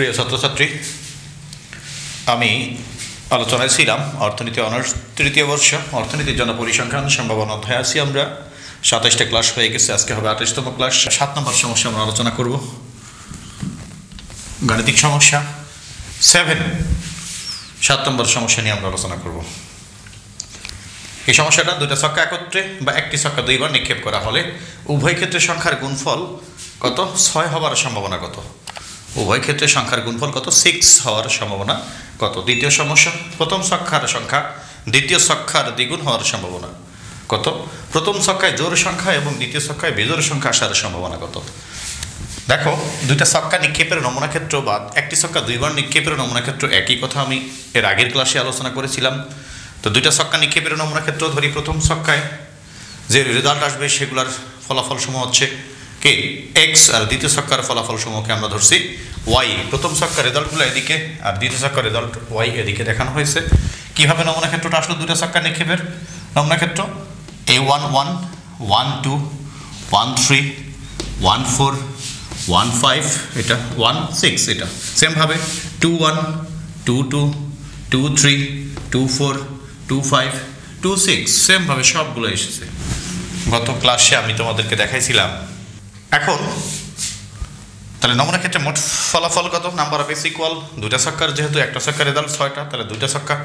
প্রিয় ছাত্রছাত্রী, আমি আলোচনায় ছিলাম অর্থনীতি অনার্স তৃতীয় বর্ষ, অর্থনীতির জন্য পরিসংখ্যান সম্ভাবনা অধ্যায় আছি আমরা। সাতাশটা ক্লাস হয়ে গেছে, আজকে হবে আঠাশতম ক্লাস। সাত নম্বর সমস্যা আমরা আলোচনা করব। গাণিতিক সমস্যা সেভেন সাত নম্বর সমস্যা নিয়ে আমরা আলোচনা করব। এই সমস্যাটা দুইটা ছক্কা একত্রে বা একটি ছক্কা দুইবার নিক্ষেপ করা হলে উভয় ক্ষেত্রে সংখ্যার গুণফল কত? ছয় হওয়ার সম্ভাবনা কত? উভয় ক্ষেত্রে সংখ্যার গুণফল কত? সিক্স হওয়ার সম্ভাবনা কত? দ্বিতীয় সমস্যা, প্রথম সংখ্যার সংখ্যা, দ্বিতীয় সংখ্যার দ্বিগুণ হওয়ার সম্ভাবনা কত? প্রথম সংখ্যায় জোর সংখ্যা এবং দ্বিতীয় সংখ্যায় বেজোর সংখ্যা আসার সম্ভাবনা কত? দেখো, দুইটা ছক্কা নিক্ষেপের নমুনা ক্ষেত্র বা একটি ছক্কা দুইবার নিক্ষেপের নমুনা ক্ষেত্র একই কথা আমি এর আগের ক্লাসে আলোচনা করেছিলাম। তো দুইটা ছক্কা নিক্ষেপের নমুনা ক্ষেত্র ধরি প্রথম ছক্কায় যে রেজাল্ট আসবে সেগুলোর ফলাফল সমূহ হচ্ছে কে? এক্স আর দ্বিতীয় ছক্কার ফলাফল সমূহকে আমরা ধরছি ওয়াই প্রথম ছক্কার রেজাল্টগুলো এদিকে আর দ্বিতীয় ছক্কার রেজাল্ট ওয়াই এদিকে দেখানো হয়েছে। কীভাবে নমুনা ক্ষেত্রটা আসলো? দুটো ছক্কা নিক্ষেপের নমুনা ক্ষেত্র। এ one one one two one three one four one five এটা ওয়ান সিক্স এটা। সেমভাবে two one two two two three two four two five two six সেমভাবে সবগুলো এসেছে। গত ক্লাসে আমি তোমাদেরকে দেখাইছিলাম এখন, তাহলে নমুনা ক্ষেত্রে মোট ফলাফল কত? নাম্বার অফ এস ইকুয়াল দুইটা ছক্কার যেহেতু একটা ছক্কার রেজাল্ট ছয়টা, তাহলে দুইটা ছক্কা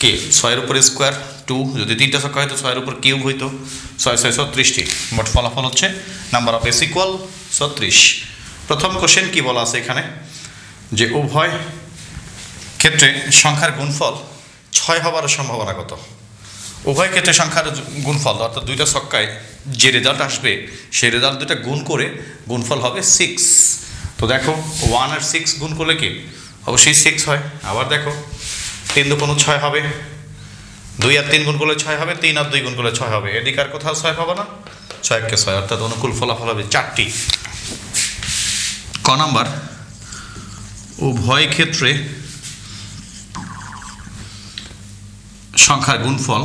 কে? ছয়ের উপর স্কোয়ার টু যদি তিনটা ছক্কা হয়তো ছয়ের উপর কিউব হইতো, ছয় ছয়, ছত্রিশটি। মোট ফলাফল হচ্ছে নাম্বার অফ এস ইকুয়াল ছত্রিশ। প্রথম কোশ্চেন কি বলা আছে এখানে? যে উভয় ক্ষেত্রে সংখ্যার গুণফল ছয় হবার সম্ভাবনা কত? উভয় ক্ষেত্রে সংখ্যার গুণফল, অর্থাৎ দুইটা ছক্কায় যে রেজাল্ট আসবে, সেই রেজাল্ট দুটা গুণ করে গুণফল হবে সিক্স তো দেখো ওয়ান আর সিক্স গুণ করলে কি? অবশ্যই সিক্স হয়। আবার দেখো, তিন দু কোনো ছয় হবে। দুই আর তিন গুণ করলে ছয় হবে, তিন আর দুই গুণ করলে ছয় হবে। এদিকে আর কোথাও ছয় পাবো না? ছয়কে ছয়, অর্থাৎ অনুকূল ফলাফল হবে চারটি। ক নাম্বার, উভয় ক্ষেত্রে সংখ্যার গুণফল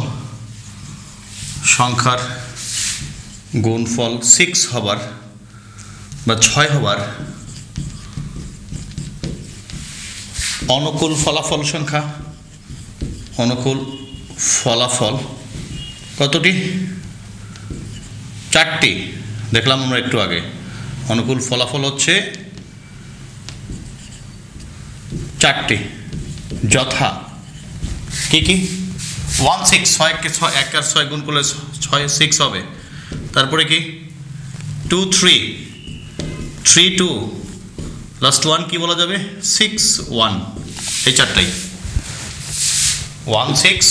সংখ্যার গুণফল সিক্স হবার বা ছয় হবার অনুকূল ফলাফল সংখ্যা, অনুকূল ফলাফল কতটি? চারটি। দেখলাম আমরা একটু আগে। অনুকূল ফলাফল হচ্ছে চারটি। যথা। কি কি? ওয়ান সিক্স ছয়কে ছয়, এক আর ছয় গুণ করলে ছয় সিক্স হবে। তারপরে কি? Two three three two last one কি বলা যাবে? সিক্স ওয়ান এই চারটাই। One six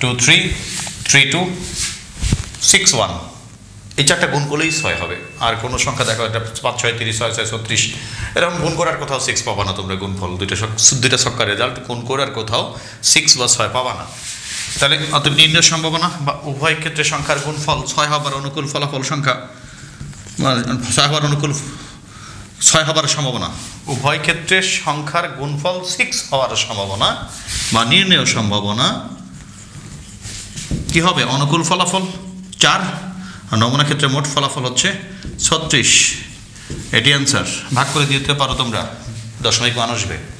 two three three two six one এই চারটা গুণ করলেই ছয় হবে। আর কোনো সংখ্যা দেখো এটা পাঁচ, ছয়, তিরিশ, ছয় ছয়, ছত্রিশ। এরকম গুণ করার কোথাও সিক্স পাবা না তোমরা, গুণফল। দুইটা দুইটা ছক্কার রেজাল্ট গুণ করার কোথাও সিক্স বা ছয় পাবা না। তাহলে অত নির্ণয় সম্ভাবনা বা উভয় ক্ষেত্রে সংখ্যার গুণফল ছয় হবার অনুকূল ফলাফল সংখ্যা ছয় হবার অনুকূল, ছয় হবার সম্ভাবনা। উভয় ক্ষেত্রে সংখ্যার গুণফল সিক্স হওয়ার সম্ভাবনা বা নির্ণয় সম্ভাবনা। কি হবে? অনুকূল ফলাফল চার, আর নমুনা ক্ষেত্রে মোট ফলাফল হচ্ছে ছত্রিশ। এটি অ্যান্সার ভাগ করে দিতে পারো তোমরা। দশমিক মান আসবে।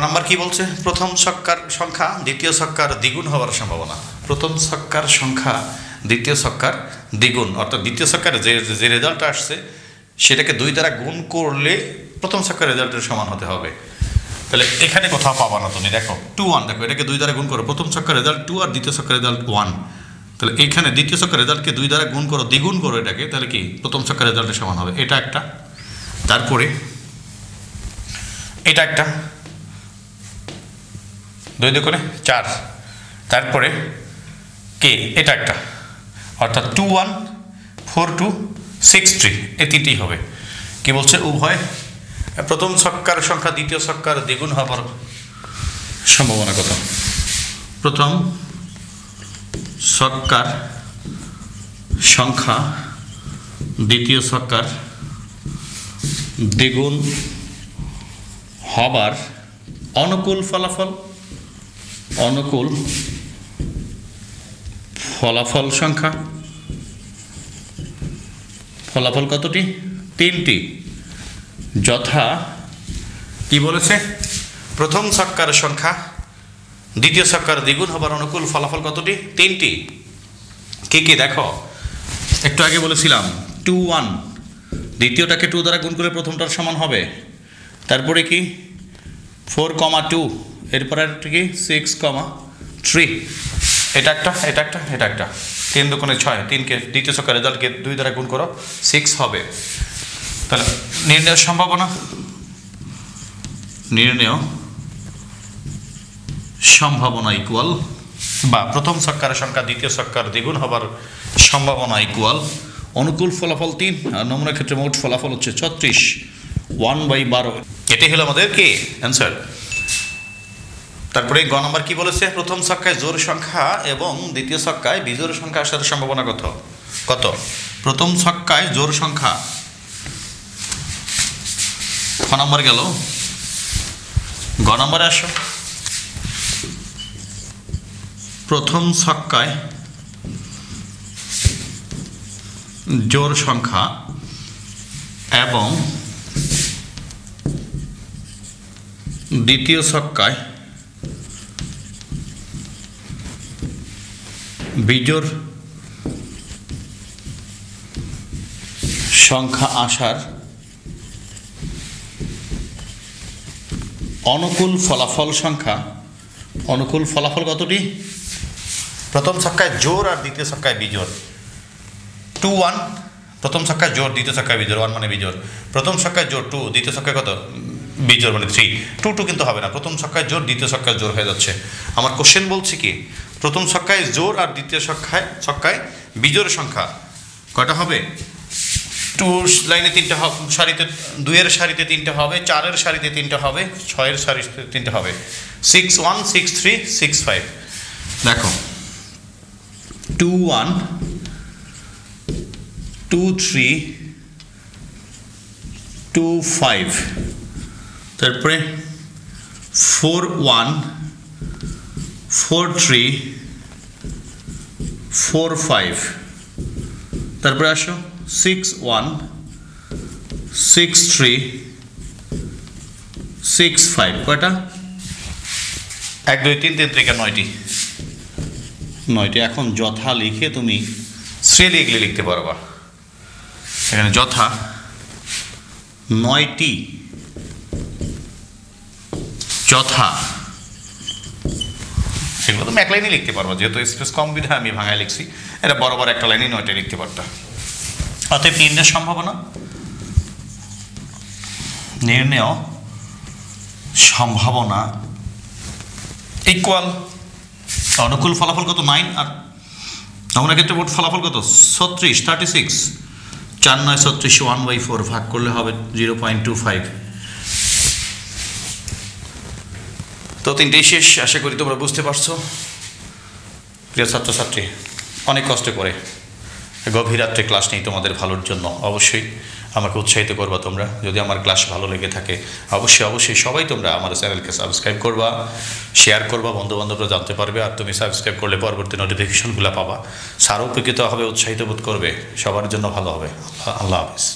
নাম্বার কি বলছে? প্রথম ছক্কার সংখ্যা, দ্বিতীয় ছক্কার দ্বিগুণ হওয়ার সম্ভাবনা। প্রথম ছক্কার সংখ্যা, দ্বিতীয় ছক্কার দ্বিগুণ। অর্থাৎ দ্বিতীয় ছক্কার যে যে রেজাল্ট আসছে, সেটাকে দুই দ্বারা গুণ করলে প্রথম ছক্কার রেজাল্টের সমান হতে হবে। তাহলে এখানে কোথাও পাবা না তুমি, দেখো টু ওয়ান দেখো, এটাকে দুই দ্বারা গুণ করো। প্রথম ছক্কার রেজাল্ট টু আর দ্বিতীয় ছক্কার রেজাল্ট ওয়ান তাহলে এখানে দ্বিতীয় ছক্কার রেজাল্টকে দুই দ্বারা গুণ করো, দ্বিগুণ করো এটাকে, তাহলে কি প্রথম ছক্কার রেজাল্টের সমান হবে। এটা একটা। তারপরে, এটা একটা। দুই দুগুণে চার। তারপরে কে? এটা একটা। অর্থাৎ two one four two six three এই তিনটেই হবে। কি বলছে? উভয়। প্রথম ছক্কার সংখ্যা, দ্বিতীয় ছক্কার দ্বিগুণ হবার সম্ভাবনা কত? প্রথম ছক্কার সংখ্যা, দ্বিতীয় ছক্কার দ্বিগুণ হবার অনুকূল ফলাফল অনুকূল ফলাফল সংখ্যা? ফলাফল কতটি? তিনটি। যথা কি বলেছে? প্রথম ছক্কার সংখ্যা, দ্বিতীয় ছক্কার দ্বিগুণ হবার অনুকূল ফলাফল কতটি? তিনটি। কি কি? দেখো, একটু আগে বলেছিলাম টু ওয়ান দ্বিতীয়টাকে টু দ্বারা গুণ করে প্রথমটার সমান হবে। তারপরে কি? ফোর কমা টু এরপর একটা কি? সিক্স কমা থ্রি এটা একটা এটা একটা এটা একটা। তিন দুগুণে ছয় তিনকে দ্বিতীয় ছক্কার রেজাল্টকে দুই দ্বারা গুণ করো সিক্স হবে। তাহলে নির্ণয়ের সম্ভাবনা? নির্ণয় সম্ভাবনা ইকুয়াল বা প্রথম ছক্কার সংখ্যা দ্বিতীয় ছক্কার দ্বিগুণ হবার সম্ভাবনা ইকুয়াল অনুকূল ফলাফল তিন, আর নমুনা ক্ষেত্রে মোট ফলাফল হচ্ছে ছত্রিশ। ওয়ান বাই বারো। এটাই হলো আমাদের কি? অ্যান্সার তারপরে গ নম্বর কি বলেছে? প্রথম ছক্কায় জোর সংখ্যা এবং দ্বিতীয় ছক্কায় বিজোর সংখ্যা আসার সম্ভাবনা কত? কত? প্রথম ছক্কায় জোর সংখ্যা। ক নম্বর গেল। গ নম্বরে আসো। প্রথম ছক্কায় জোর সংখ্যা এবং দ্বিতীয় ছক্কায় বিজোর সংখ্যা আসার অনুকূল ফলাফল সংখ্যা, অনুকূল ফলাফল কতটি? প্রথম ছক্কায় জোর আর দ্বিতীয় ছক্কায় বিজোর টু ওয়ান, প্রথম ছক্কায় জোর দ্বিতীয় ছক্কায় বিজোর ওয়ান মানে বিজোর প্রথম ছক্কায় জোর টু, দ্বিতীয় ছক্কায় কত? বিজোর মানে থ্রি টু টু কিন্তু হবে না। প্রথম ছক্কায় জোর দ্বিতীয় ছক্কায় জোর হয়ে যাচ্ছে। আমার কোশ্চেন বলছি কি? প্রথম ছক্কায় জোর আর দ্বিতীয় ছক্কায় ছক্কায় বিজোর সংখ্যা। কটা হবে? টু লাইনে তিনটে হবে সারিতে দুইয়ের সারিতে তিনটে হবে, চারের সারিতে তিনটে হবে, ছয়ের সারিতে তিনটে হবে। Six one six three six five দেখো। Two one two three two five তারপরে four one four three four five তারপরে আসো six one six three six five কয়টা? এক দুই তিন তিন থেকে নয়টি। নয়টি। এখন যথা লিখে তুমি শ্রেণি এগুলি লিখতে পারবা এখানে যথা নয়টি। যথা। সেগুলো তুমি এক লাইনে লিখতে পারব, যেহেতু স্পেস কম বিধায় আমি ভাঙায় লিখছি। এটা বরাবর একটা লাইনে নয়টা লিখতে পারতাম অতএব নির্ণয়ের সম্ভাবনা? নির্ণয় সম্ভাবনা ইকুয়াল অনুকূল ফলাফল কত? নাইন আর নমুনা ক্ষেত্রে মোট ফলাফল কত? ছত্রিশ থার্টি সিক্স চার নয়, ছত্রিশ ওয়ান বাই ফোর ভাগ করলে হবে জিরো পয়েন্ট টু ফাইভ তো তিনটেই শেষ, আশা করি তোমরা বুঝতে পারছ। প্রিয় ছাত্রছাত্রী, অনেক কষ্ট করে গভীর রাত্রে ক্লাস নেই তোমাদের ভালোর জন্য, অবশ্যই আমাকে উৎসাহিত করবা তোমরা। যদি আমার ক্লাস ভালো লেগে থাকে, অবশ্যই অবশ্যই সবাই তোমরা আমার চ্যানেলকে সাবস্ক্রাইব করবা, শেয়ার করবা বন্ধু বান্ধবরা জানতে পারবে, আর তুমি সাবস্ক্রাইব করলে পরবর্তী নোটিফিকেশনগুলো পাবা। সারও উপকৃত হবে, উৎসাহিত বোধ করবে। সবার জন্য ভালো হবে। আল্লাহ হাফিজ।